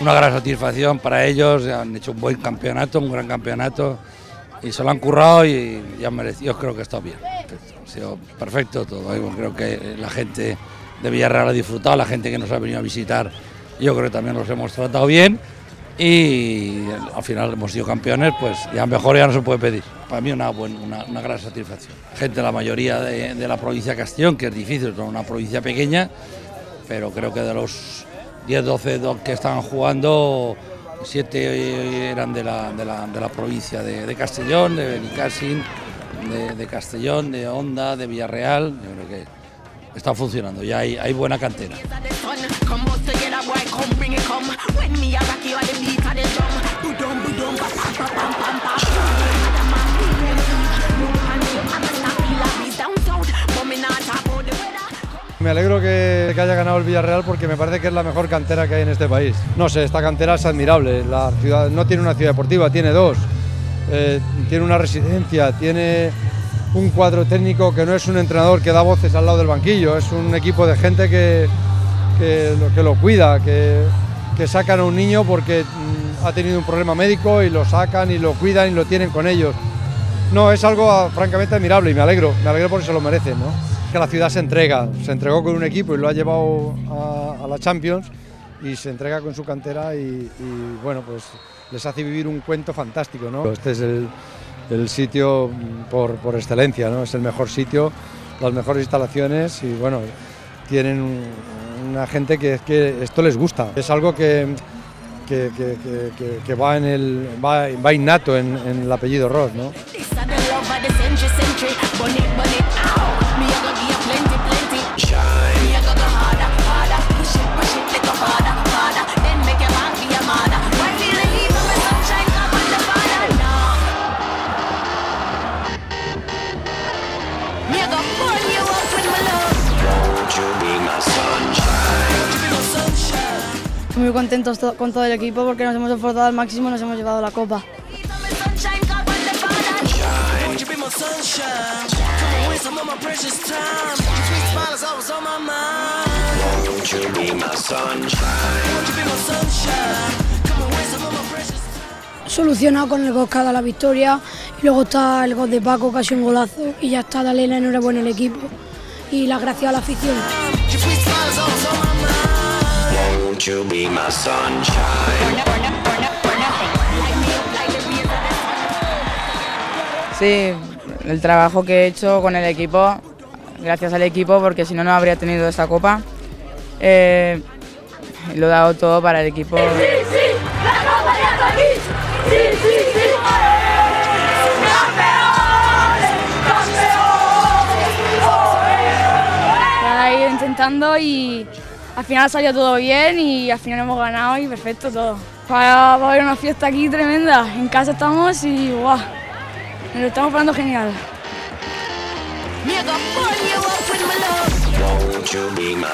Una gran satisfacción para ellos, han hecho un buen campeonato, un gran campeonato, y se lo han currado y, y han yo creo que está bien. Ha sido perfecto todo, ¿eh? creo que la gente de Villarreal ha disfrutado, la gente que nos ha venido a visitar, yo creo que también los hemos tratado bien y al final hemos sido campeones, pues ya mejor ya no se puede pedir. Para mí una, buena, una, gran satisfacción. Gente, la mayoría de, la provincia de Castellón, que es difícil, es una provincia pequeña, pero creo que de los 10, 12 que estaban jugando, 7 eran de la, de la, de la provincia de, Castellón, de Benicassin, de, de, Castellón, de Honda, de Villarreal. Yo creo que está funcionando, ya hay, hay buena cantera. Me alegro que, haya ganado el Villarreal porque me parece que es la mejor cantera que hay en este país. No sé, esta cantera es admirable. La ciudad no tiene una ciudad deportiva, tiene dos. Eh, tiene una residencia, tiene un cuadro técnico que no es un entrenador que da voces al lado del banquillo, es un equipo de gente que, que, lo cuida, que, que sacan a un niño porque mm, ha tenido un problema médico y lo sacan y lo cuidan y lo tienen con ellos. No, es algo ah, francamente admirable y me alegro, me alegro porque se lo merecen. ¿no? Que la ciudad se entrega, se entregó con un equipo y lo ha llevado a, la Champions y se entrega con su cantera y, bueno, pues les hace vivir un cuento fantástico. ¿no? Este es el, sitio por, excelencia, ¿no? es el mejor sitio, las mejores instalaciones y bueno, tienen una gente que, que esto les gusta. Es algo que, que, va, en el, va, innato en, en, el apellido Ross. ¿no? Muy contentos con todo el equipo porque nos hemos esforzado al máximo y nos hemos llevado la copa. Solucionado con el gol cada la victoria. Y luego está el gol de Paco, casi un golazo. Y ya está, dale la enhorabuena al equipo. Y la gracia a la afición. Sí, el trabajo que he hecho con el equipo, gracias al equipo, porque si no, no habría tenido esta copa. Eh, lo he dado todo para el equipo. ¡Sí, sí, sí! ¡La copa ya aquí! ¡Sí, sí, sí! Ahí intentando y al final salió todo bien y al final hemos ganado y perfecto todo. Va a haber una fiesta aquí tremenda. En casa estamos y guau, nos lo estamos pasando genial. Be my?